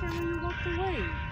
camera, you walked away.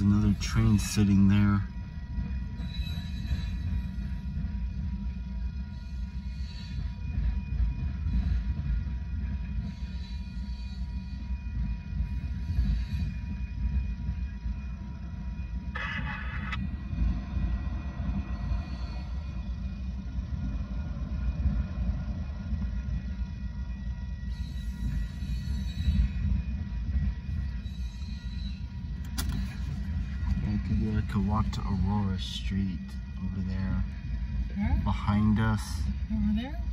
Another train sitting there. Could walk to Aurora Street over there. Huh? Behind us. Over there?